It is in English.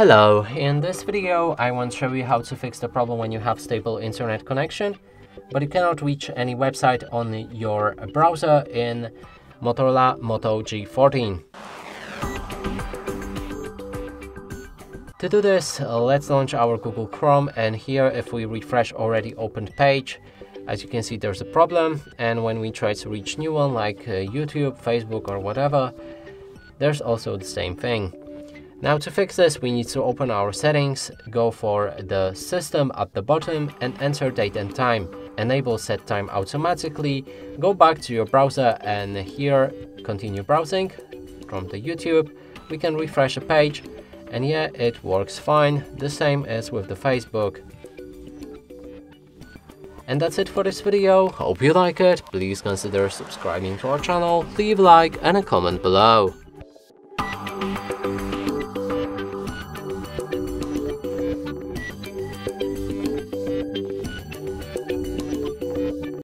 Hello, in this video I want to show you how to fix the problem when you have stable internet connection, but you cannot reach any website on your browser in Motorola Moto G14. To do this, let's launch our Google Chrome and here if we refresh already opened page, as you can see there's a problem and when we try to reach new one like uh, YouTube, Facebook or whatever, there's also the same thing. Now to fix this, we need to open our settings, go for the system at the bottom and enter date and time. Enable set time automatically, go back to your browser and here continue browsing from the YouTube. We can refresh a page and yeah, it works fine. The same as with the Facebook. And that's it for this video. Hope you like it. Please consider subscribing to our channel, leave a like and a comment below.